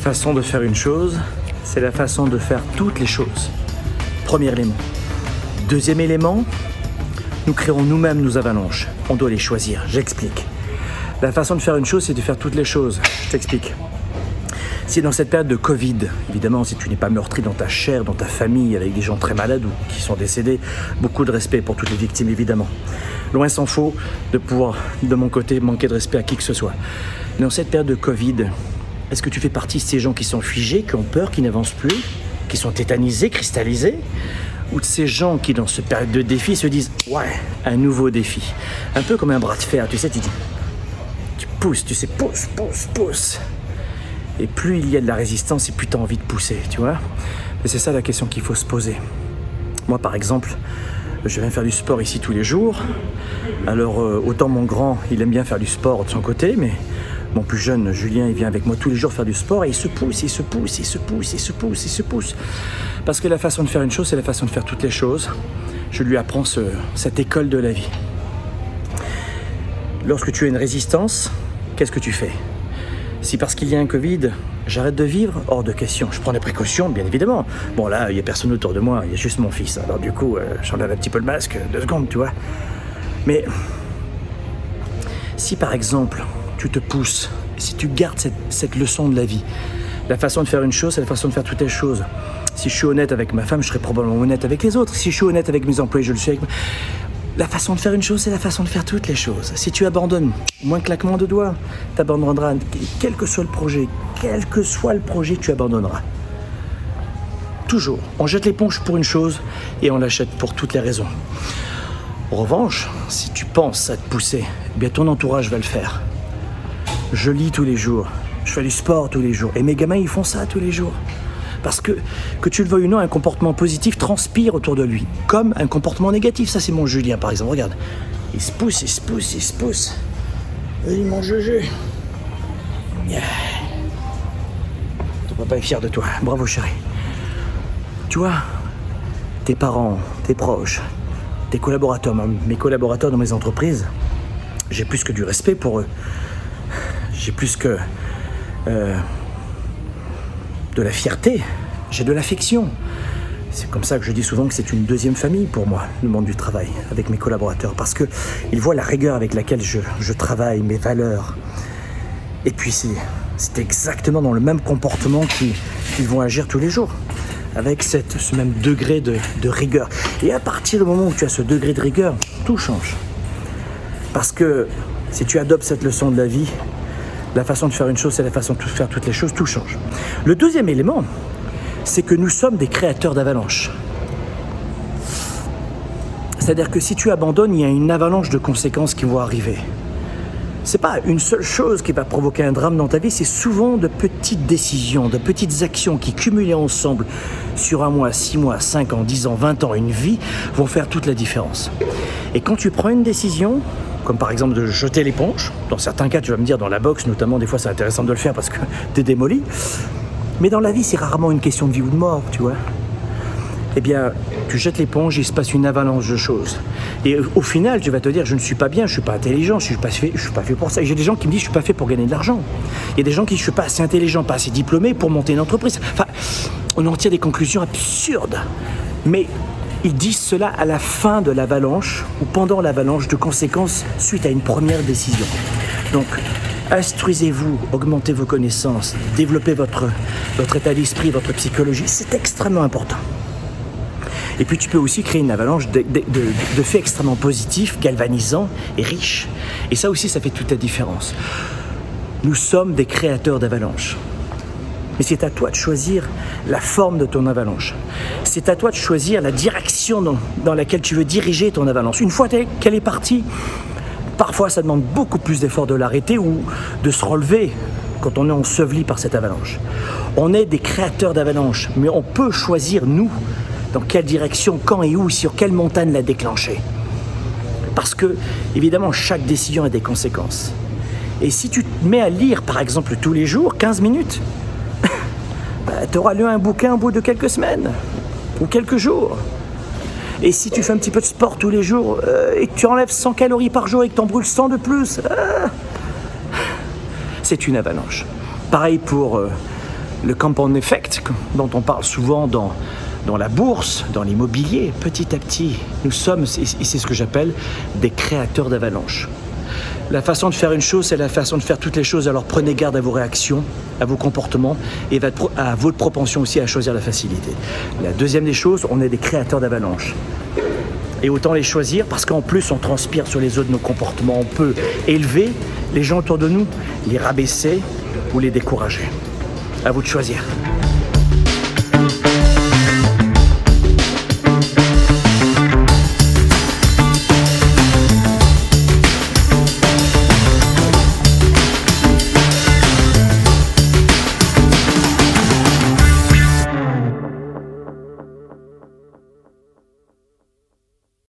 façon de faire une chose, c'est la façon de faire toutes les choses. Premier élément. Deuxième élément, nous créons nous-mêmes nos avalanches. On doit les choisir. J'explique. La façon de faire une chose, c'est de faire toutes les choses. Je t'explique. Si dans cette période de Covid, évidemment, si tu n'es pas meurtri dans ta chair, dans ta famille, avec des gens très malades ou qui sont décédés, beaucoup de respect pour toutes les victimes, évidemment. Loin s'en faut de pouvoir, de mon côté, manquer de respect à qui que ce soit. Dans cette période de Covid, est-ce que tu fais partie de ces gens qui sont figés, qui ont peur, qui n'avancent plus, qui sont tétanisés, cristallisés ou de ces gens qui, dans cette période de défi, se disent Ouais, un nouveau défi. Un peu comme un bras de fer, tu sais, tu dis Tu pousses, tu sais, pousse, pousse, pousse. Et plus il y a de la résistance, et plus tu as envie de pousser, tu vois. Et c'est ça la question qu'il faut se poser. Moi, par exemple, je viens faire du sport ici tous les jours. Alors, euh, autant mon grand, il aime bien faire du sport de son côté, mais mon plus jeune, Julien, il vient avec moi tous les jours faire du sport et il se pousse, il se pousse, il se pousse, il se pousse, il se pousse. Parce que la façon de faire une chose, c'est la façon de faire toutes les choses. Je lui apprends cette école de la vie. Lorsque tu as une résistance, qu'est-ce que tu fais? Si parce qu'il y a un Covid, j'arrête de vivre, hors de question. Je prends des précautions, bien évidemment. Bon, là, il n'y a personne autour de moi, il y a juste mon fils. Alors, du coup, euh, j'enlève un petit peu le masque, deux secondes, tu vois. Mais si par exemple, tu te pousses, si tu gardes cette, leçon de la vie, la façon de faire une chose, c'est la façon de faire toutes les choses. Si je suis honnête avec ma femme, je serai probablement honnête avec les autres. Si je suis honnête avec mes employés, je le suis avec. La façon de faire une chose, c'est la façon de faire toutes les choses. Si tu abandonnes, moins claquement de doigts, tu abandonneras, quel que soit le projet, quel que soit le projet, tu abandonneras. Toujours. On jette l'éponge pour une chose et on l'achète pour toutes les raisons. En revanche, si tu penses à te pousser, eh bien ton entourage va le faire. Je lis tous les jours, je fais du sport tous les jours et mes gamins ils font ça tous les jours. Parce que, que tu le veuilles ou non, un comportement positif transpire autour de lui, comme un comportement négatif. Ça, c'est mon Julien, par exemple. Regarde. Il se pousse, il se pousse, il se pousse. Oui, mon Juju. Yeah. Ton papa est fier de toi. Bravo, chérie. Tu vois, tes parents, tes proches, tes collaborateurs, mes collaborateurs dans mes entreprises, j'ai plus que du respect pour eux. J'ai plus que. Euh, de la fierté, j'ai de l'affection. C'est comme ça que je dis souvent que c'est une deuxième famille pour moi, le monde du travail, avec mes collaborateurs, parce qu'ils voient la rigueur avec laquelle je, travaille, mes valeurs. Et puis c'est exactement dans le même comportement qu'ils vont agir tous les jours, avec cette, ce même degré de, de rigueur. Et à partir du moment où tu as ce degré de rigueur, tout change. Parce que si tu adoptes cette leçon de la vie, la façon de faire une chose, c'est la façon de faire toutes les choses, tout change. Le deuxième élément, c'est que nous sommes des créateurs d'avalanches. C'est-à-dire que si tu abandonnes, il y a une avalanche de conséquences qui vont arriver. C'est pas une seule chose qui va provoquer un drame dans ta vie, c'est souvent de petites décisions, de petites actions qui cumulées ensemble sur un mois, six mois, cinq ans, dix ans, vingt ans, une vie, vont faire toute la différence. Et quand tu prends une décision, comme par exemple de jeter l'éponge. Dans certains cas, tu vas me dire, dans la boxe notamment, des fois c'est intéressant de le faire parce que tu es démoli. Mais dans la vie, c'est rarement une question de vie ou de mort, tu vois. Eh bien, tu jettes l'éponge, il se passe une avalanche de choses. Et au final, tu vas te dire, je ne suis pas bien, je ne suis pas intelligent, je ne suis, pas fait, je suis pas fait pour ça. J'ai des gens qui me disent, je ne suis pas fait pour gagner de l'argent. Il y a des gens qui disent, je ne suis pas assez intelligent, pas assez diplômé pour monter une entreprise. Enfin, on en tire des conclusions absurdes. Mais ils disent cela à la fin de l'avalanche ou pendant l'avalanche de conséquences suite à une première décision. Donc, instruisez-vous, augmentez vos connaissances, développez votre, votre état d'esprit, votre psychologie. C'est extrêmement important. Et puis tu peux aussi créer une avalanche de, de faits extrêmement positifs, galvanisants et riches. Et ça aussi, ça fait toute la différence. Nous sommes des créateurs d'avalanches. Mais c'est à toi de choisir la forme de ton avalanche. C'est à toi de choisir la direction dans, laquelle tu veux diriger ton avalanche. Une fois qu'elle est partie, parfois ça demande beaucoup plus d'efforts de l'arrêter ou de se relever quand on est enseveli par cette avalanche. On est des créateurs d'avalanche, mais on peut choisir, nous, dans quelle direction, quand et où, sur quelle montagne la déclencher. Parce que, évidemment, chaque décision a des conséquences. Et si tu te mets à lire, par exemple, tous les jours, 15 minutes, bah, tu auras lu un bouquin au bout de quelques semaines ou quelques jours. Et si tu fais un petit peu de sport tous les jours euh, et que tu enlèves 100 calories par jour et que tu en brûles 100 de plus, euh, c'est une avalanche. Pareil pour, euh, le compound effect dont on parle souvent dans, dans la bourse, dans l'immobilier, petit à petit, nous sommes, et c'est ce que j'appelle des créateurs d'avalanches. La façon de faire une chose, c'est la façon de faire toutes les choses. Alors prenez garde à vos réactions, à vos comportements et à votre propension aussi à choisir la facilité. La deuxième des choses, on est des créateurs d'avalanches. Et autant les choisir parce qu'en plus on transpire sur les autres nos comportements. On peut élever les gens autour de nous, les rabaisser ou les décourager. À vous de choisir.